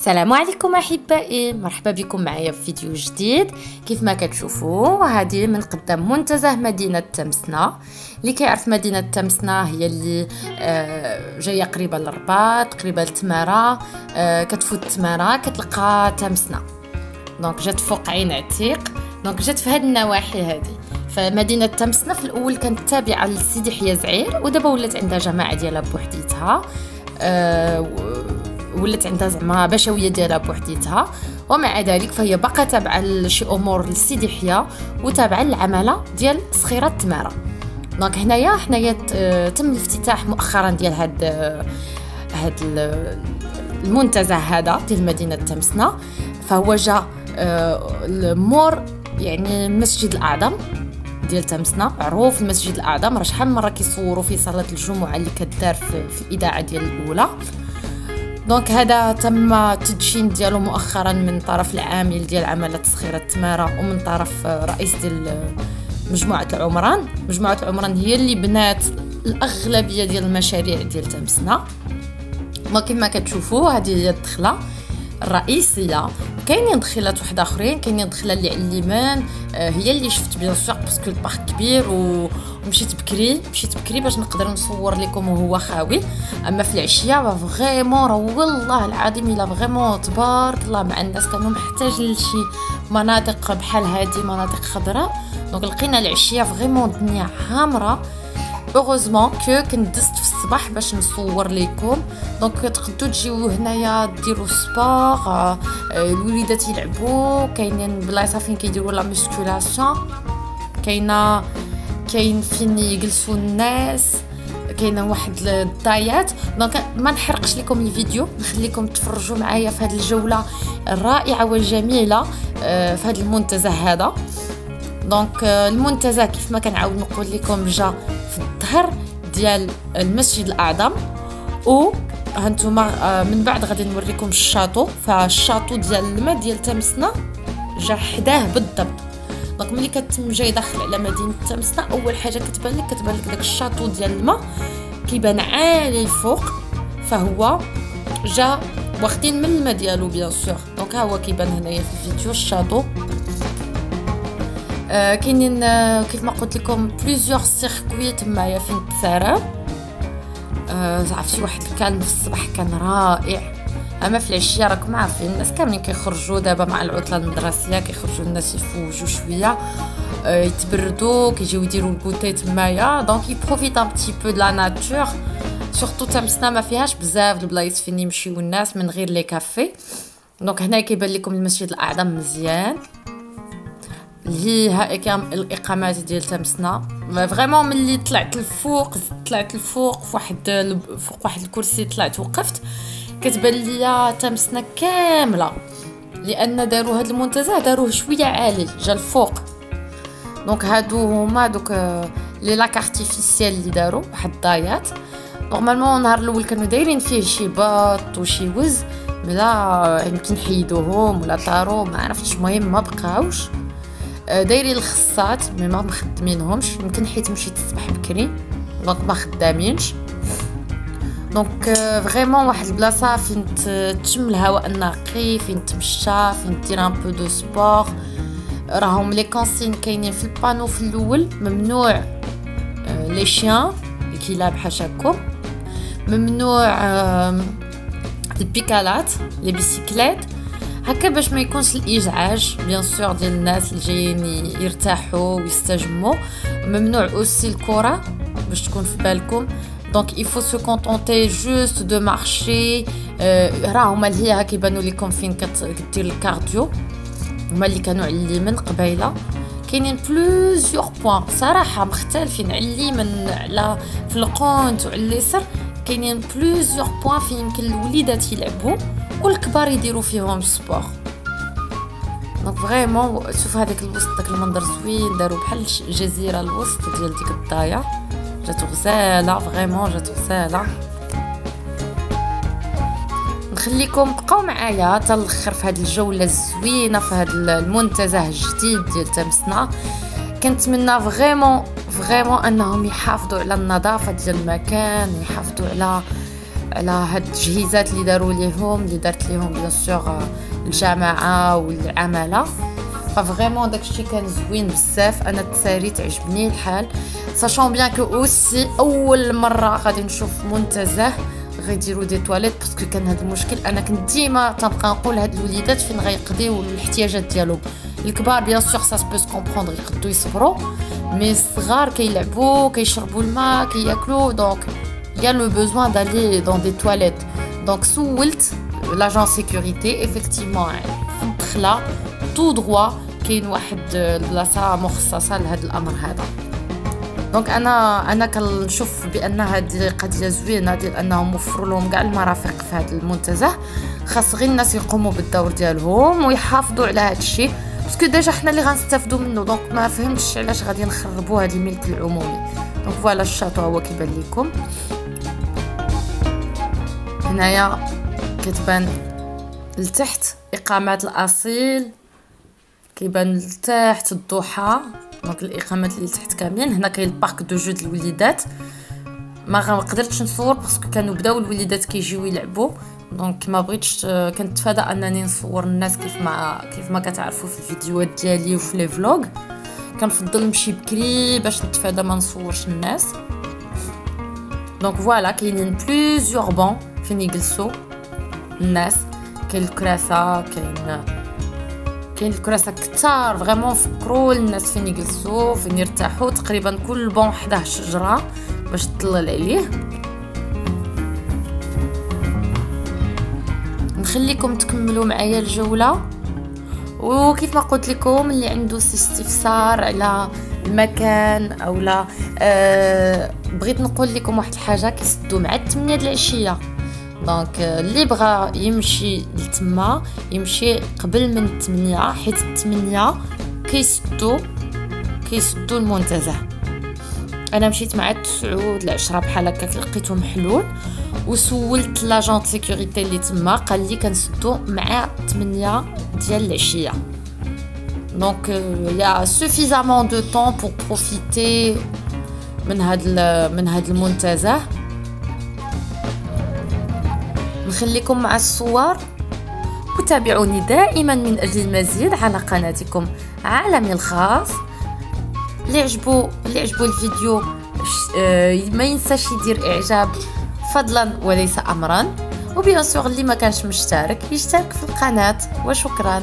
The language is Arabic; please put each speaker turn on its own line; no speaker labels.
السلام عليكم أحبائي. مرحبا بكم معايا في فيديو جديد. كيف ما كتشوفوا هذه من قدام منتزه مدينة تمسنا اللي كيعرف مدينة تمسنا هي اللي آه، جاية قريبة للرباط قريبة لتماره آه، كتفوت تماره كتلقى تمسنا donc جات فوق عين عتيق. donc جات في هذه النواحي هذه فمدينة تمسنا في الأول كانت تابعة لسيدي يحيى زعير ودابا ولات عندها جماعة ديالها بوحديتها. أه ولات عندها زعما بشوية ديالها بوحديتها. ومع ذلك فهي باقا تابعة لشي أمور لسيدي يحيى وتابعة للعمالة ديال صخيرات تمارة. donc هنايا حنايا تم الافتتاح مؤخرا ديال هاد هاد المنتزه هذا ديال مدينة تمسنا فهو جا مور يعني المسجد الأعظم ديال تمسنا معروف المسجد الأعظم راه شحال من مرة كيصوروا في صلاه الجمعة اللي كدار في, في الإذاعة ديال الأولى. donc هذا تم تدشين ديالو مؤخرا من طرف العامل ديال عمالة الصخيرات تمارة ومن طرف رئيس ديال مجموعة العمران. مجموعة العمران هي اللي بنات الأغلبية ديال المشاريع ديال تمسنا. وكما كتشوفوا هذه هي الدخلة. الرئيسية. كاينين دخيلات واحد أخرين كاينين دخله اللي على اليمين آه، هي اللي شفت bien sûr parce que ال parc كبير ومشيت بكري مشيت بكري باش نقدر نصور لكم وهو خاوي. أما في العشية vraiment راه والله العظيم إلا vraiment تبارك الله مع الناس كانوا محتاجين لشي مناطق بحال هذه مناطق خضراء. donc لقينا العشية vraiment الدنيا عامره heureusement que كنت في الصباح باش نصور لكم donc تقدروا تجيو هنايا ديروا sport الوليدات يلعبوا كاينين بلايصه فين كيديروا la musculation كاينة كاين فين يجلسوا الناس كاينة واحد الدايات donc ما نحرقش لكم الفيديو نخليكم تفرجوا معايا في هذه الجوله الرائعه والجميله في هذا المنتزه هذا دونك المنتزه كيف ما كنعاود نقول لكم جا في الظهر ديال المسجد الأعظم. و هانتوما آه، من بعد غادي نوريكم ال château. فال château ديال الماء ديال تمسنا جا حداه بالضبط. donc ملي كتم جاي داخل على مدينة تمسنا أول حاجة كتبان لك كتبان لك داك ال château ديال الماء كيبان عالي الفوق. فهو جا واخدين من الماء ديالو bien sûr donc ها هو كيبان هنايا في الفيديو ال château. كاينين آه كيف ما قلت لكم plusieurs circuits تمايا فين تسارى آه عرفتي واحد كان في الصباح كان رائع. أما في العشية راكم عارفين الناس كاملين كيخرجوا دابا مع العطلة المدرسية كيخرجوا الناس يفوجوا شوية. آه يتبردوا كيجيو يديروا ال goûter تمايا donc ي profiter un petit peu de la nature surtout تمسنا ما فيهاش بزاف البلايص فين يمشيو الناس من غير les cafés. donc هنا كيبان لكم المسجد الأعظم مزيان. اللي هي الإقامات ديال تمسنا. vraiment ملي طلعت الفوق طلعت الفوق فواحد فوق واحد الكرسي طلعت وقفت كتبان ليا تمسنا كاملة. لأن داروا هذا المنتزه داروه شوية عالي جا الفوق. دونك هادو هما donc les lacs artificiels اللي داروا واحد الضايات normalement النهار الأول كانوا دايرين فيه شي باط وشي وز ملا يمكن حيدوهم ولا طاروا ما عرفتش المهم ما بقاوش. آه، دايرين الخصات mais ما مخدمينهمش. يمكن حيت مشيت الصباح بكري donc ما خدامينش. donc vraiment واحد البلاصة فين تشم الهواء النقي فين تمشى فين دير un peu de sport راهم les consignes كاينين في ال panneau في الأول. ممنوع آه، les chiens الكلاب حاشاكم ممنوع البيكالات les bicyclettes هكا باش ما يكونش الإزعاج bien sûr ديال الناس اللي جايين يرتاحوا ويستجموا. ممنوع aussi الكرة باش تكون في بالكم. donc faut se contenter juste de marcher. راه هما اللي هي كيبانوا لكم فين كدير ال cardio. هما اللي كانوا على اليمين قبيلة. كاينين plusieurs points صراحة مختلفين. على اليمين على في القونت وعلى اليسر كاينين plusieurs points فين يمكن الوليدات يلعبوا. والكبار يديروا فيهم sport donc vraiment شوف هذاك الوسط داك المنظر زوين داروا بحال جزيرة الوسط ديال ديك الضايه جات غزالة vraiment جات غزالة. نخليكم بقاو معايا حتى الآخر في هذه الجولة الزوينة في هذا المنتزه الجديد ديال تمسنا كنتمنى vraiment vraiment أنهم يحافظوا على النظافة ديال المكان يحافظوا على على هاد التجهيزات اللي داروا ليهم اللي دارت ليهم bien sûr الجماعه والعمالة. ف vraiment داكشي كان زوين بزاف. أنا تساريت عجبني الحال. sachant bien que aussi أول مرة غادي نشوف منتزه غيديروا des toilettes parce que كان هذا المشكل. أنا كنت ديما تنبقى نقول هاد الوليدات فين غيقضيو الاحتياجات ديالهم. الكبار بيان سور سا سبو كومبروندر يقدروا يصبروا. مي الصغار كيلعبوا كيشربوا الماء كياكلوا. دونك يا لو بوزوان دالي دون دي تواليت دونك سولت لاجون سيكوريتي افكتيفمون دخله تو دروا كاين واحد البلاصه مخصصه لهذا الامر هذا دونك أنا أنا كنشوف بان هذه قضيه زوينه ديال انهم وفروا لهم كاع المرافق في هذا المنتزه خاص غير الناس يقوموا بالدور ديالهم ويحافظوا على هذا الشيء parce que déjà حنا اللي غنستافدوا منه donc ما فهمتش علاش غادي نخربوا هذا الملك العمومي. donc voilà ال château هو كيبان لكم هنايا كتبان لتحت اقامات الأصيل كيبان لتحت الضحى. donc الإقامات اللي تحت كاملين. هنا كاين ال parc de jeux الوليدات. ما قدرتش نصور parce que كانوا بداو الوليدات كيجيو يلعبوا. donc ما بغيتش كنتفادى أنني نصور الناس كيف ما كيف ما كتعرفوا في الفيديوهات ديالي وفي les vlogs. كنفضل نمشي بكري باش نتفادى ما نصورش الناس. donc voilà كاينين plusieurs bancs فين يجلسوا الناس. كاين الكراسة كاين كاين الكراسة كثار vraiment فكروا الناس فين يجلسوا فين يرتاحوا. تقريبا كل بون حداه شجرة باش تطلل عليه. نخليكم تكملوا معايا الجولة. وكيف ما قلت لكم اللي عنده استفسار على المكان أو لا آه بغيت نقول لكم واحد الحاجة كيسدوا مع 8 العشية. دونك اللي بغى يمشي لتما يمشي قبل من 8 حيت 8 كيسدوا كيسدوا المنتزه أنا مشيت مع 9 العشرة بحال هكاك لقيته محلول وسولت l'agent sécurité اللي تما قال لي كنسدو مع 8 ديال العشيه donc y a suffisamment de temps pour profiter من هاد من هاد المنتزه نخليكم مع الصور. وتابعوني دائما من أجل المزيد على قناتكم. عالمي الخاص. اللي عجبو اللي عجبو الفيديو ما ينساش يدير إعجاب فضلا وليس امرا. وبيان سور اللي ما كانش مشترك يشترك في القناة. وشكرا.